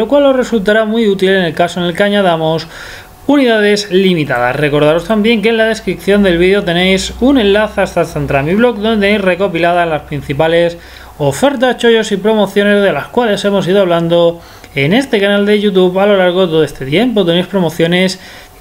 lo cual os resultará muy útil en el caso en el que añadamos unidades limitadas. Recordaros también que en la descripción del vídeo tenéis un enlace hasta central mi blog donde tenéis recopiladas las principales ofertas, chollos y promociones de las cuales hemos ido hablando en este canal de YouTube a lo largo de todo este tiempo. Tenéis promociones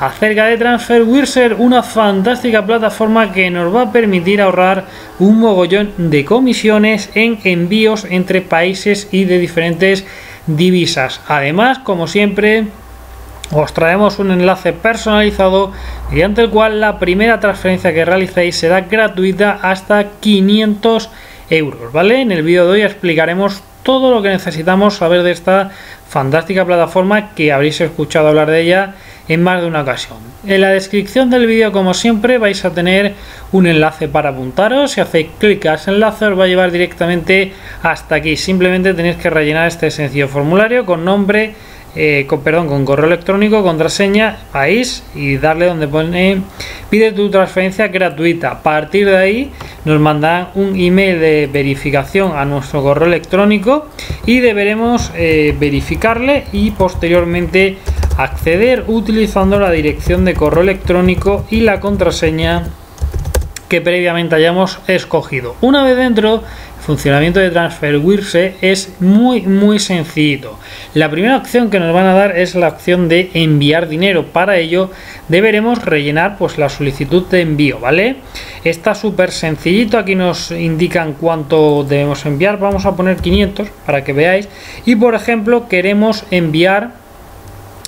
acerca de TransferWiser, una fantástica plataforma que nos va a permitir ahorrar un mogollón de comisiones en envíos entre países y de diferentes divisas. Además, como siempre, os traemos un enlace personalizado mediante el cual la primera transferencia que realicéis será gratuita hasta 500 euros, ¿vale? En el vídeo de hoy explicaremos todo lo que necesitamos saber de esta fantástica plataforma que habréis escuchado hablar de ella en más de una ocasión. En la descripción del vídeo, como siempre, vais a tener un enlace para apuntaros. Si hacéis clic a ese enlace, os va a llevar directamente hasta aquí. Simplemente tenéis que rellenar este sencillo formulario con nombre, eh, con, perdón, con correo electrónico, contraseña, país y darle donde pone pide tu transferencia gratuita. A partir de ahí nos mandan un email de verificación a nuestro correo electrónico y deberemos eh, verificarle y posteriormente acceder utilizando la dirección de correo electrónico y la contraseña que previamente hayamos escogido. Una vez dentro, el funcionamiento de TransferWirse es muy muy sencillito. La primera opción que nos van a dar es la opción de enviar dinero. Para ello deberemos rellenar pues la solicitud de envío, ¿vale? Está súper sencillito, aquí nos indican cuánto debemos enviar, vamos a poner 500 para que veáis y por ejemplo queremos enviar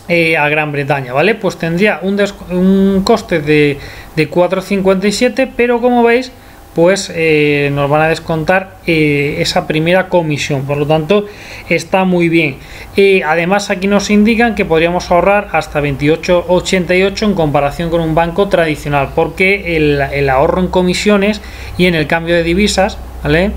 eh, a Gran Bretaña, ¿vale? Pues tendría un, un coste de, de 4,57, pero como veis, pues eh, nos van a descontar eh, esa primera comisión, por lo tanto está muy bien. además aquí nos indican que podríamos ahorrar hasta 28,88 en comparación con un banco tradicional, porque el, el ahorro en comisiones y en el cambio de divisas, ¿vale?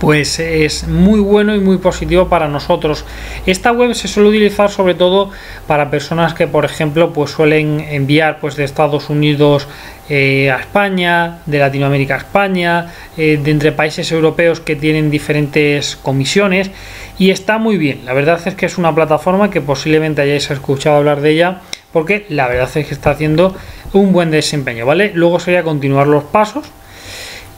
Pues es muy bueno y muy positivo para nosotros. Esta web se suele utilizar sobre todo para personas que, por ejemplo, pues suelen enviar pues de Estados Unidos eh, a España, de Latinoamérica a España, eh, de entre países europeos que tienen diferentes comisiones y está muy bien. La verdad es que es una plataforma que posiblemente hayáis escuchado hablar de ella porque la verdad es que está haciendo un buen desempeño, ¿vale? Luego sería continuar los pasos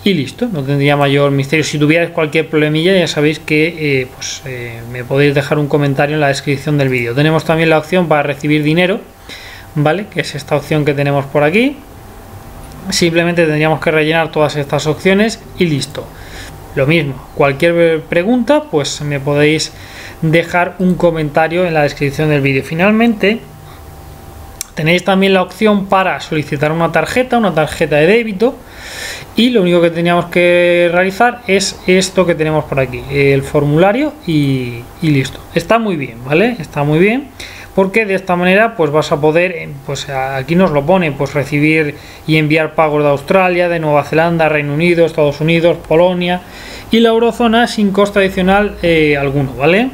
y listo, no tendría mayor misterio. Si tuvierais cualquier problemilla, ya sabéis que eh, pues, eh, me podéis dejar un comentario en la descripción del vídeo. Tenemos también la opción para recibir dinero, ¿vale? Que es esta opción que tenemos por aquí. Simplemente tendríamos que rellenar todas estas opciones y listo. Lo mismo, cualquier pregunta, pues me podéis dejar un comentario en la descripción del vídeo. Finalmente, tenéis también la opción para solicitar una tarjeta, una tarjeta de débito y lo único que teníamos que realizar es esto que tenemos por aquí el formulario y, listo. Está muy bien vale está muy bien porque de esta manera pues vas a poder eh, pues aquí nos lo pone pues recibir y enviar pagos de Australia de Nueva Zelanda Reino Unido Estados Unidos Polonia y la eurozona sin coste adicional eh, alguno vale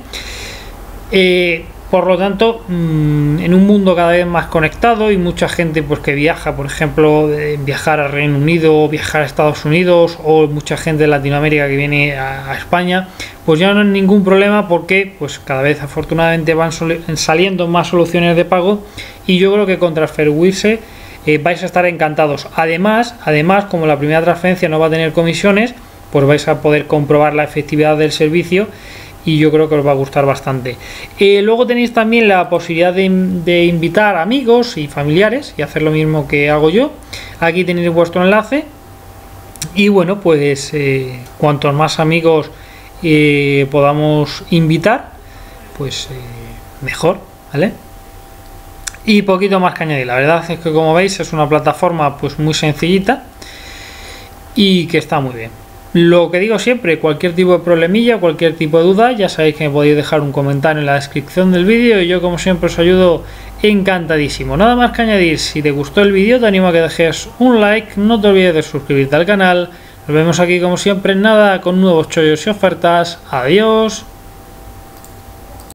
eh, por lo tanto, mm, en un mundo cada vez más conectado y mucha gente pues que viaja, por ejemplo, viajar a Reino Unido, viajar a Estados Unidos o mucha gente de Latinoamérica que viene a, España, pues ya no hay ningún problema porque pues cada vez afortunadamente van saliendo más soluciones de pago y yo creo que con TransferWise eh, vais a estar encantados. Además, además, como la primera transferencia no va a tener comisiones, pues vais a poder comprobar la efectividad del servicio y yo creo que os va a gustar bastante. Eh, luego tenéis también la posibilidad de, invitar amigos y familiares y hacer lo mismo que hago yo. Aquí tenéis vuestro enlace y bueno, pues eh, cuantos más amigos eh, podamos invitar, pues mejor, ¿vale? Y poquito más que añadir. La verdad es que como veis es una plataforma pues muy sencillita y que está muy bien. Lo que digo siempre, cualquier tipo de problemilla, cualquier tipo de duda, ya sabéis que me podéis dejar un comentario en la descripción del vídeo y yo como siempre os ayudo encantadísimo. Nada más que añadir, si te gustó el vídeo te animo a que dejes un like, no te olvides de suscribirte al canal. Nos vemos aquí como siempre nada con nuevos chollos y ofertas. Adiós.